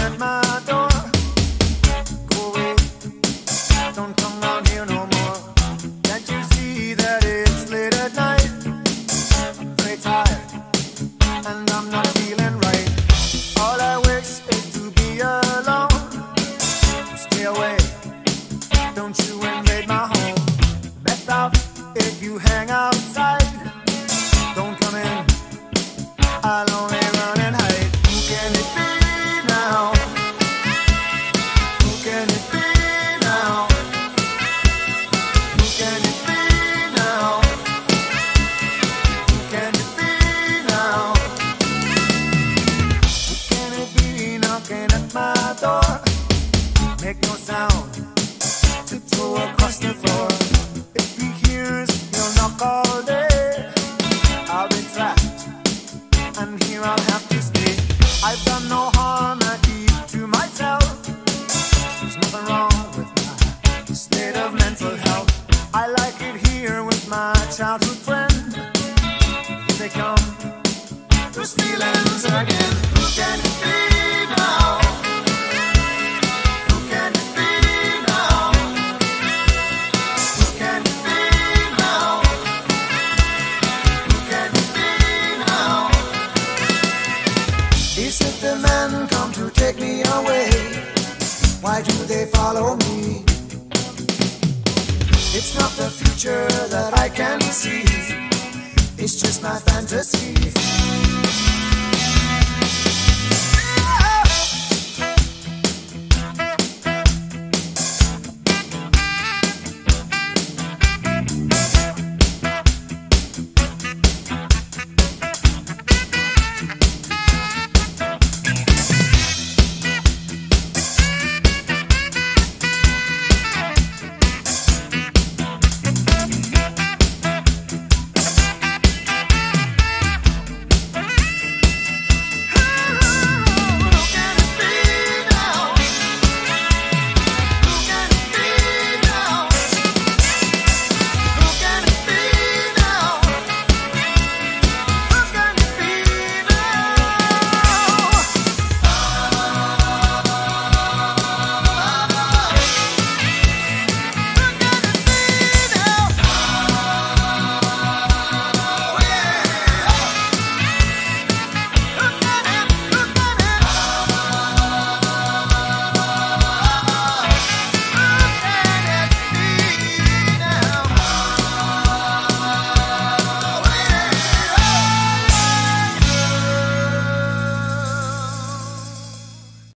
and my. Door? Make no sound, across the floor. If he hears, he'll knock all day. I'll and here I'll have to stay. I've done no harm, I keep to myself. There's nothing wrong with my state of mental health. I like it here with my childhood friend. They come, feelings again. Who can it be now? It the men come to take me away? Why do they follow me? It's not the future that I can see. It's just my fantasy.